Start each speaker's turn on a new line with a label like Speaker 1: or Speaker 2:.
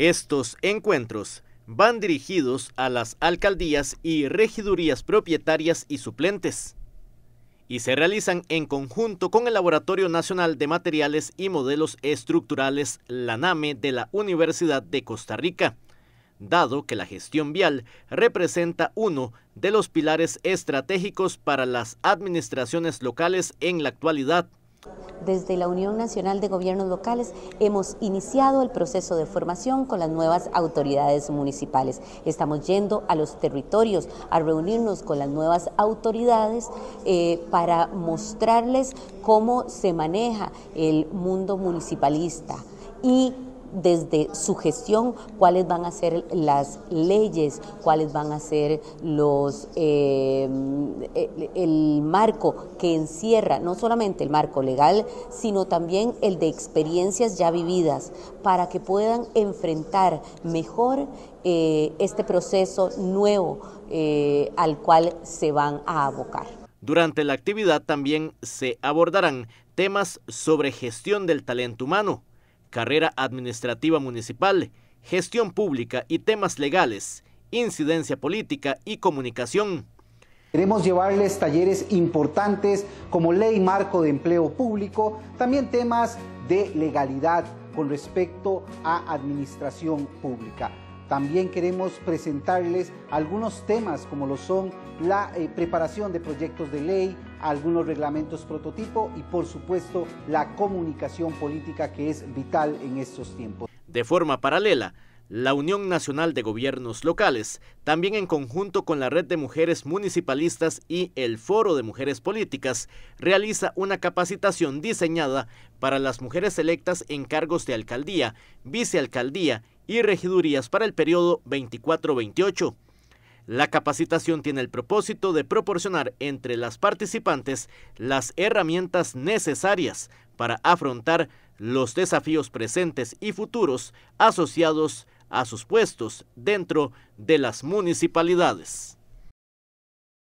Speaker 1: Estos encuentros van dirigidos a las alcaldías y regidurías propietarias y suplentes y se realizan en conjunto con el Laboratorio Nacional de Materiales y Modelos Estructurales, la NAME, de la Universidad de Costa Rica, dado que la gestión vial representa uno de los pilares estratégicos para las administraciones locales en la actualidad.
Speaker 2: Desde la Unión Nacional de Gobiernos Locales hemos iniciado el proceso de formación con las nuevas autoridades municipales. Estamos yendo a los territorios a reunirnos con las nuevas autoridades eh, para mostrarles cómo se maneja el mundo municipalista y desde su gestión cuáles van a ser las leyes, cuáles van a ser los eh, el, marco que encierra no solamente el marco legal, sino también el de experiencias ya vividas, para que puedan enfrentar mejor eh, este proceso nuevo eh, al cual se van a abocar.
Speaker 1: Durante la actividad también se abordarán temas sobre gestión del talento humano carrera administrativa municipal, gestión pública y temas legales, incidencia política y comunicación.
Speaker 3: Queremos llevarles talleres importantes como ley marco de empleo público, también temas de legalidad con respecto a administración pública. También queremos presentarles algunos temas como lo son la eh, preparación de proyectos de ley, algunos reglamentos prototipo y por supuesto la comunicación política que es vital en estos tiempos.
Speaker 1: De forma paralela, la Unión Nacional de Gobiernos Locales, también en conjunto con la Red de Mujeres Municipalistas y el Foro de Mujeres Políticas, realiza una capacitación diseñada para las mujeres electas en cargos de alcaldía, vicealcaldía y regidurías para el periodo 24-28. La capacitación tiene el propósito de proporcionar entre las participantes las herramientas necesarias para afrontar los desafíos presentes y futuros asociados a sus puestos dentro de las municipalidades.